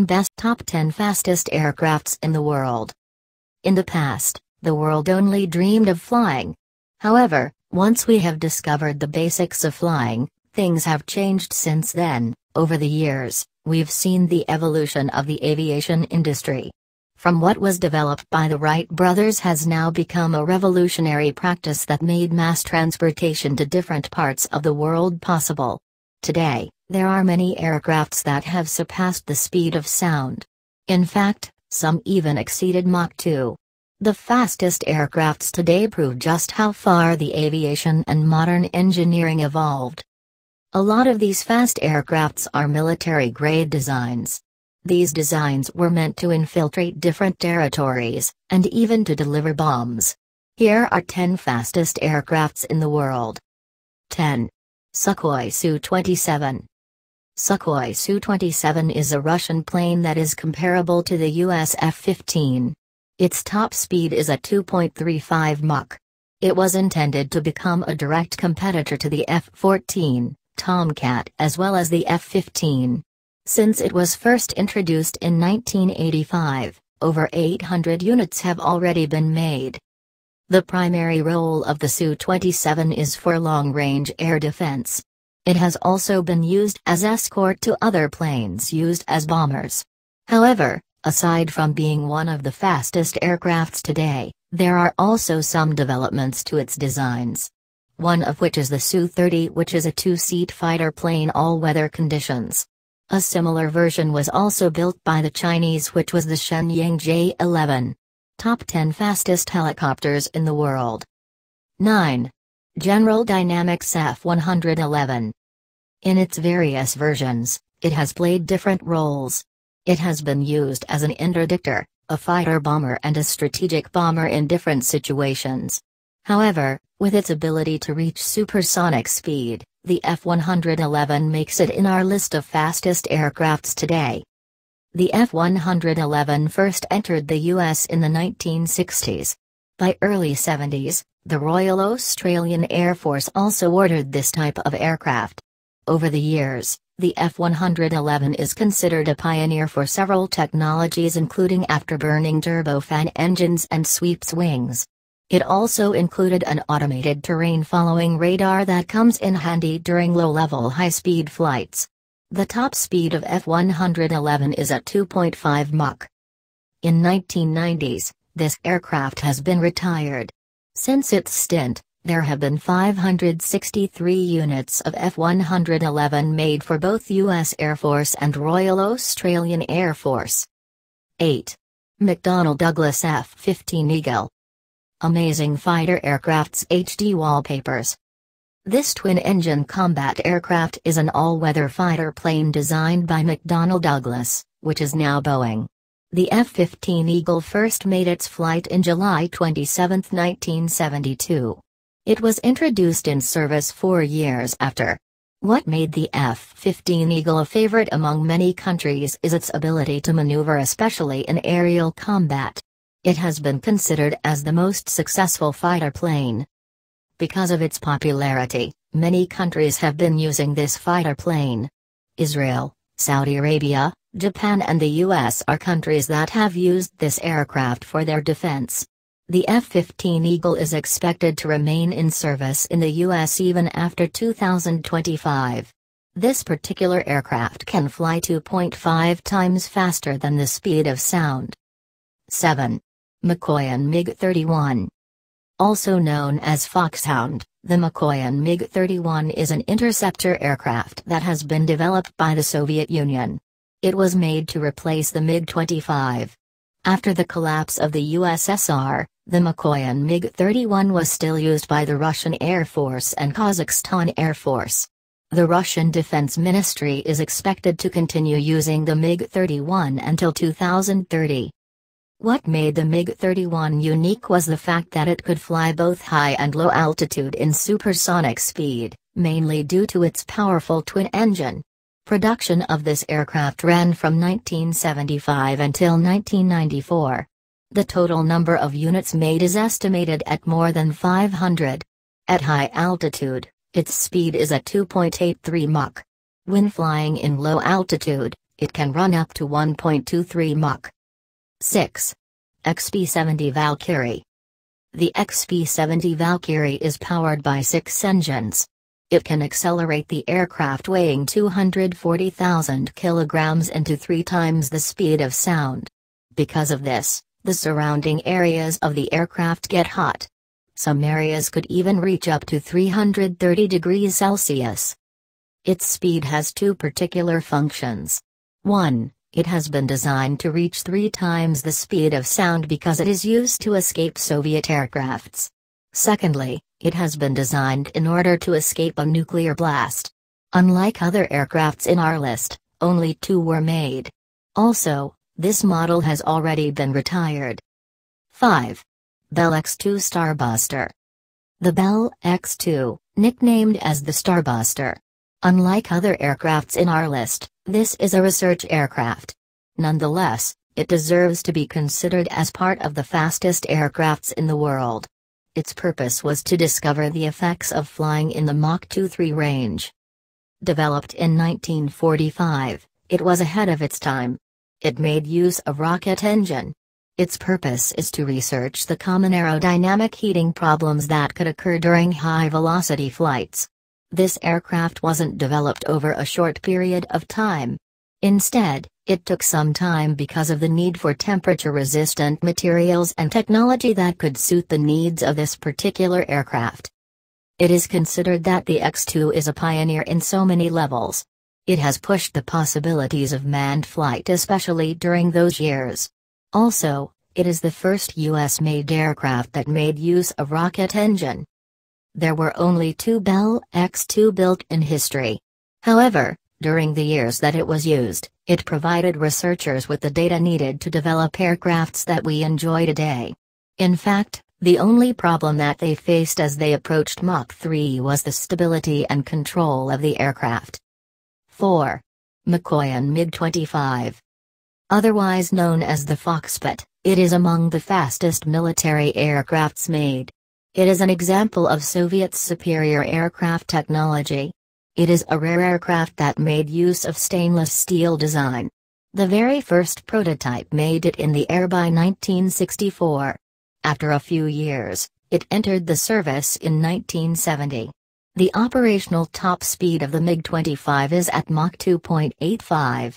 10 best top 10 fastest aircrafts in the world. In the past, the world only dreamed of flying. However, once we have discovered the basics of flying, things have changed since then. Over the years, we've seen the evolution of the aviation industry. From what was developed by the Wright brothers has now become a revolutionary practice that made mass transportation to different parts of the world possible. Today, there are many aircrafts that have surpassed the speed of sound. In fact, some even exceeded Mach 2. The fastest aircrafts today prove just how far the aviation and modern engineering evolved. A lot of these fast aircrafts are military-grade designs. These designs were meant to infiltrate different territories, and even to deliver bombs. Here are 10 fastest aircrafts in the world. 10. Sukhoi Su-27 Sukhoi Su-27 is a Russian plane that is comparable to the US F-15. Its top speed is at 2.35 Mach. It was intended to become a direct competitor to the F-14, Tomcat as well as the F-15. Since it was first introduced in 1985, over 800 units have already been made. The primary role of the Su-27 is for long-range air defense. It has also been used as escort to other planes used as bombers. However, Aside from being one of the fastest aircrafts today, there are also some developments to its designs. One of which is the Su-30 which is a two-seat fighter plane all-weather conditions. A similar version was also built by the Chinese which was the Shenyang J-11. Top 10 fastest helicopters in the world. 9. General Dynamics F-111. In its various versions, it has played different roles, it has been used as an interdictor, a fighter bomber and a strategic bomber in different situations. However, with its ability to reach supersonic speed, the F-111 makes it in our list of fastest aircrafts today. The F-111 first entered the U.S. in the 1960s. By early 70s, the Royal Australian Air Force also ordered this type of aircraft. Over the years, the F-111 is considered a pioneer for several technologies including afterburning turbofan engines and sweeps wings. It also included an automated terrain-following radar that comes in handy during low-level high-speed flights. The top speed of F-111 is at 2.5 Mach. In 1990s, this aircraft has been retired. Since its stint, there have been 563 units of F-111 made for both U.S. Air Force and Royal Australian Air Force. 8. McDonnell Douglas F-15 Eagle. Amazing Fighter Aircraft's HD Wallpapers. This twin-engine combat aircraft is an all-weather fighter plane designed by McDonnell Douglas, which is now Boeing. The F-15 Eagle first made its flight in July 27, 1972. It was introduced in service four years after. What made the F-15 Eagle a favorite among many countries is its ability to maneuver especially in aerial combat. It has been considered as the most successful fighter plane. Because of its popularity, many countries have been using this fighter plane. Israel, Saudi Arabia, Japan and the US are countries that have used this aircraft for their defense. The F-15 Eagle is expected to remain in service in the U.S. even after 2025. This particular aircraft can fly 2.5 times faster than the speed of sound. 7. Mikoyan MiG-31 Also known as Foxhound, the Mikoyan MiG-31 is an interceptor aircraft that has been developed by the Soviet Union. It was made to replace the MiG-25. After the collapse of the USSR, the Mikoyan MiG-31 was still used by the Russian Air Force and Kazakhstan Air Force. The Russian Defense Ministry is expected to continue using the MiG-31 until 2030. What made the MiG-31 unique was the fact that it could fly both high and low altitude in supersonic speed, mainly due to its powerful twin engine. Production of this aircraft ran from 1975 until 1994. The total number of units made is estimated at more than 500. At high altitude, its speed is at 2.83 Mach. When flying in low altitude, It can run up to 1.23 Mach. 6. XB-70 Valkyrie. The XB-70 Valkyrie is powered by six engines. It can accelerate the aircraft weighing 240,000 kilograms into three times the speed of sound. Because of this, the surrounding areas of the aircraft get hot. Some areas could even reach up to 330 degrees Celsius. Its speed has two particular functions. 1. It has been designed to reach three times the speed of sound because it is used to escape Soviet aircrafts. Secondly, it has been designed in order to escape a nuclear blast. Unlike other aircrafts in our list, only two were made. Also, this model has already been retired. 5. Bell X-2 Starbuster. The Bell X-2, nicknamed as the Starbuster. Unlike other aircrafts in our list, this is a research aircraft. Nonetheless, it deserves to be considered as part of the fastest aircrafts in the world. Its purpose was to discover the effects of flying in the Mach 2-3 range. Developed in 1945, it was ahead of its time. It made use of rocket engine. Its purpose is to research the common aerodynamic heating problems that could occur during high-velocity flights. This aircraft wasn't developed over a short period of time. Instead, it took some time because of the need for temperature-resistant materials and technology that could suit the needs of this particular aircraft. It is considered that the X-2 is a pioneer in so many levels. It has pushed the possibilities of manned flight especially during those years. Also, it is the first US-made aircraft that made use of rocket engine. There were only two Bell X-2 built in history. However, during the years that it was used, it provided researchers with the data needed to develop aircrafts that we enjoy today. In fact, the only problem that they faced as they approached Mach 3 was the stability and control of the aircraft. 4. Mikoyan MiG-25 Otherwise known as the Foxbat, it is among the fastest military aircrafts made. It is an example of Soviet superior aircraft technology. It is a rare aircraft that made use of stainless steel design. The very first prototype made it in the air by 1964. After a few years, it entered the service in 1970. The operational top speed of the MiG-25 is at Mach 2.85.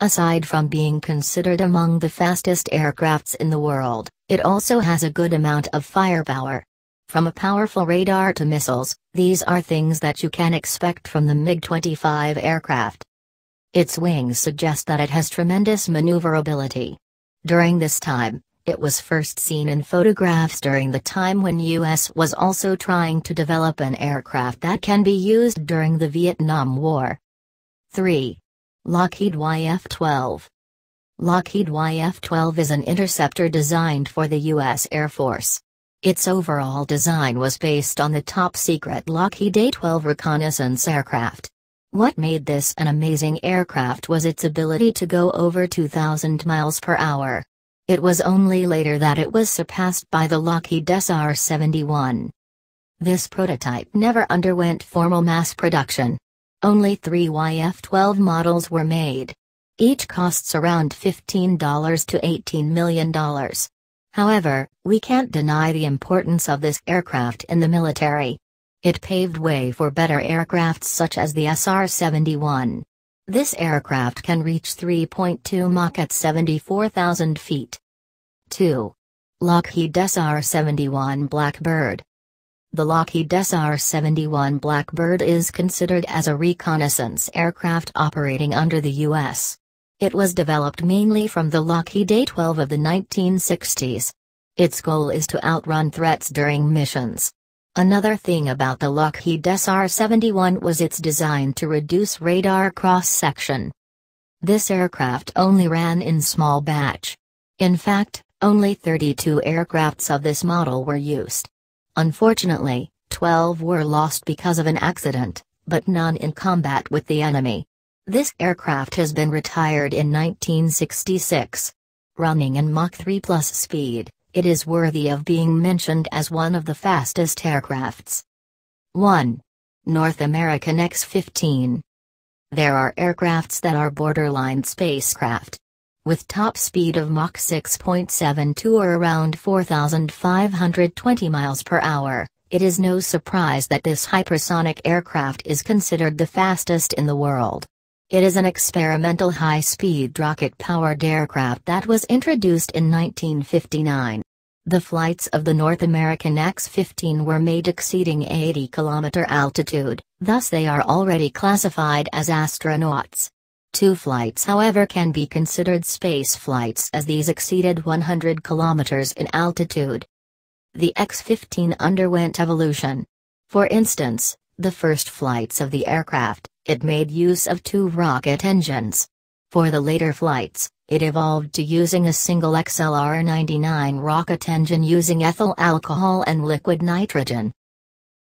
Aside from being considered among the fastest aircrafts in the world, it also has a good amount of firepower. From a powerful radar to missiles, these are things that you can expect from the MiG-25 aircraft. Its wings suggest that it has tremendous maneuverability. During this time, it was first seen in photographs during the time when US was also trying to develop an aircraft that can be used during the Vietnam War. 3. Lockheed YF-12 Lockheed YF-12 is an interceptor designed for the U.S. Air Force. Its overall design was based on the top-secret Lockheed A-12 reconnaissance aircraft. What made this an amazing aircraft was its ability to go over 2,000 miles per hour. It was only later that it was surpassed by the Lockheed SR-71. This prototype never underwent formal mass production. Only three YF-12 models were made. Each costs around $15 to $18 million. However, we can't deny the importance of this aircraft in the military. It paved way for better aircrafts such as the SR-71. This aircraft can reach 3.2 Mach at 74,000 feet. 2. Lockheed SR-71 Blackbird The Lockheed SR-71 Blackbird is considered as a reconnaissance aircraft operating under the U.S. It was developed mainly from the Lockheed A-12 of the 1960s. Its goal is to outrun threats during missions. Another thing about the Lockheed SR-71 was its design to reduce radar cross-section. This aircraft only ran in small batch. In fact, only 32 aircrafts of this model were used. Unfortunately, 12 were lost because of an accident, but none in combat with the enemy. This aircraft has been retired in 1966. Running in Mach 3 plus speed, it is worthy of being mentioned as one of the fastest aircrafts. 1. North American X-15 There are aircrafts that are borderline spacecraft. With top speed of Mach 6.72 or around 4,520 miles per hour, it is no surprise that this hypersonic aircraft is considered the fastest in the world. It is an experimental high-speed rocket-powered aircraft that was introduced in 1959. The flights of the North American X-15 were made exceeding 80 km altitude, thus they are already classified as astronauts. Two flights however can be considered space flights as these exceeded 100 km in altitude. The X-15 underwent evolution. For instance, the first flights of the aircraft, it made use of two rocket engines. For the later flights, it evolved to using a single XLR-99 rocket engine using ethyl alcohol and liquid nitrogen.